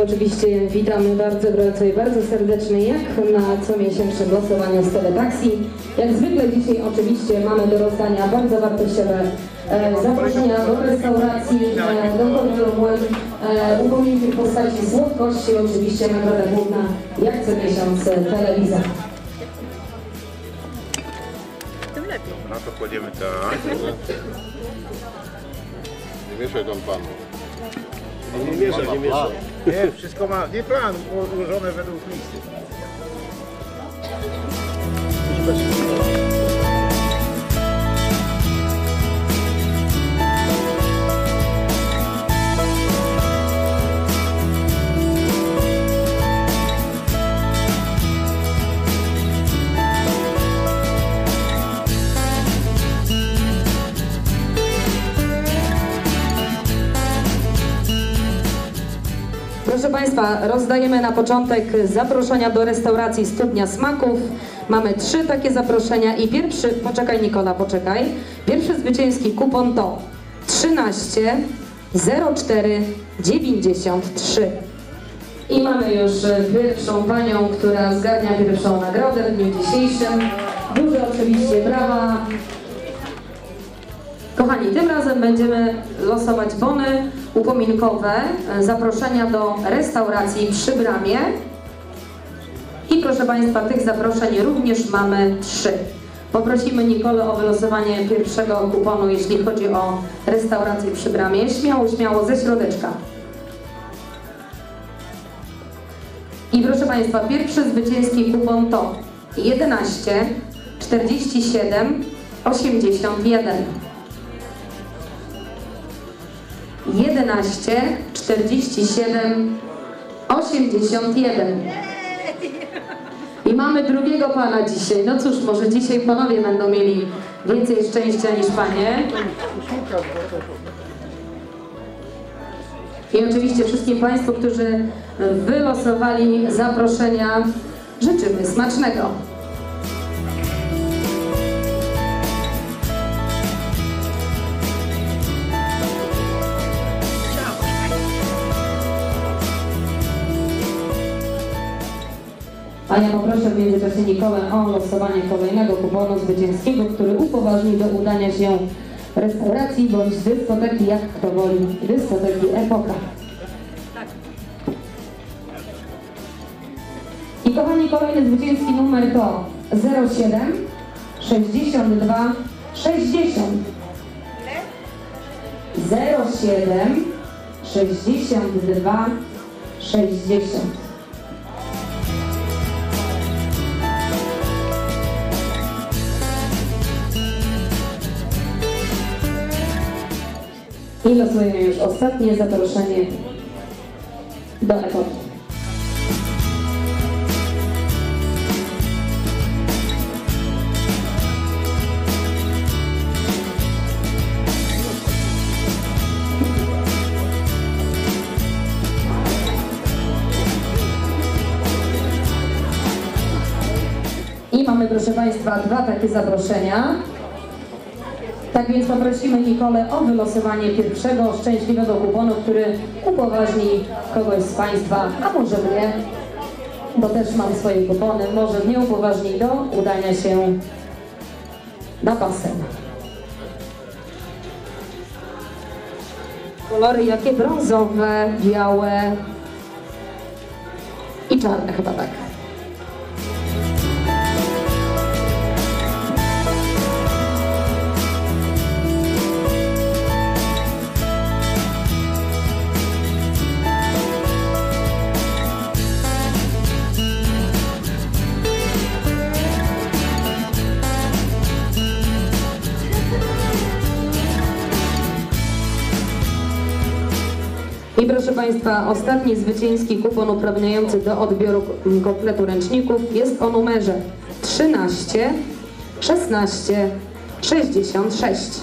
oczywiście witamy bardzo gorąco i bardzo serdecznie, jak na comiesięcznym losowaniu z Teletaxi. Jak zwykle dzisiaj oczywiście mamy do rozdania bardzo wartościowe e, zaproszenia do restauracji, e, do Młyn, e, upominki w postaci słodkości, oczywiście nagroda główna, jak co miesiąc e, telewizor. No to kładziemy tak. Nie mieszaj tam panu. Nie mieszaj, nie mieszaj. Nie, wszystko ma, nie plan, ułożone według listy. Państwa, rozdajemy na początek zaproszenia do restauracji Studnia Smaków. Mamy trzy takie zaproszenia i pierwszy, poczekaj Nikola, poczekaj. Pierwszy zwycięski kupon to 13 04 93. I mamy już pierwszą panią, która zgarnia pierwszą nagrodę w dniu dzisiejszym. Duże oczywiście brawa. Kochani, tym razem będziemy losować bony upominkowe, e, zaproszenia do restauracji przy bramie. I proszę Państwa, tych zaproszeń również mamy trzy. Poprosimy Nikolę o wylosowanie pierwszego kuponu, jeśli chodzi o restaurację przy bramie. Śmiało, śmiało, ze środeczka. I proszę Państwa, pierwszy zwycięski kupon to 11 47 81. 11 47 81. I mamy drugiego pana dzisiaj. No cóż, może dzisiaj panowie będą mieli więcej szczęścia niż panie. I oczywiście wszystkim Państwu, którzy wylosowali zaproszenia, życzymy smacznego. A ja poproszę w międzyczasie Nikolę o losowanie kolejnego kuponu zwycięskiego, który upoważni do udania się restauracji bądź dyskoteki, jak kto woli, dyskoteki Epoka. I kochani, kolejny zwycięski numer to 07 62 60. 07 62 60. I losujemy już ostatnie zaproszenie do epoki. I mamy, proszę Państwa, dwa takie zaproszenia. Tak więc poprosimy Nikolę o wylosowanie pierwszego szczęśliwego kuponu, który upoważni kogoś z Państwa, a może mnie, bo też mam swoje kupony, może mnie upoważni do udania się na basen. Kolory jakie brązowe, białe i czarne chyba tak. I proszę Państwa, ostatni zwycięski kupon uprawniający do odbioru kompletu ręczników jest o numerze 13 16 66.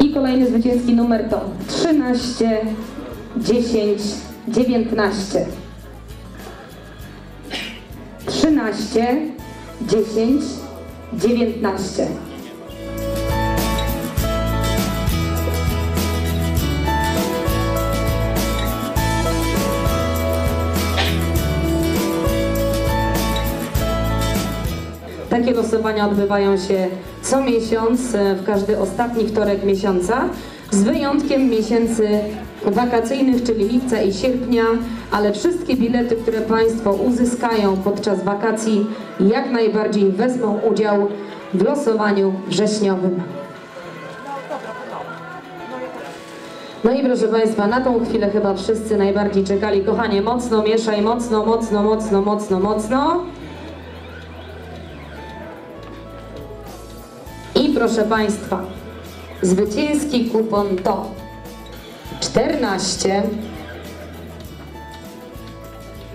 I kolejny zwycięski numer to 13 10 19. 13 10 19. Takie losowania odbywają się co miesiąc, e, w każdy ostatni wtorek miesiąca, z wyjątkiem miesięcy wakacyjnych, czyli lipca i sierpnia, ale wszystkie bilety, które Państwo uzyskają podczas wakacji, jak najbardziej wezmą udział w losowaniu wrześniowym. No i proszę Państwa, na tą chwilę chyba wszyscy najbardziej czekali. Kochanie, mocno mieszaj, mocno, mocno, mocno, mocno, mocno. Proszę Państwa, zwycięski kupon to 14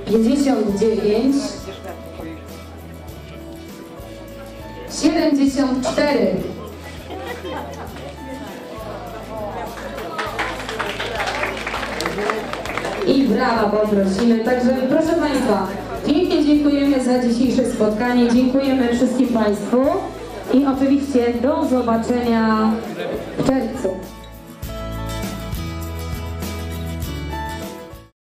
59 74 i brawa poprosimy. Także proszę Państwa, pięknie dziękujemy za dzisiejsze spotkanie, dziękujemy wszystkim Państwu i oczywiście do zobaczenia w czerwcu.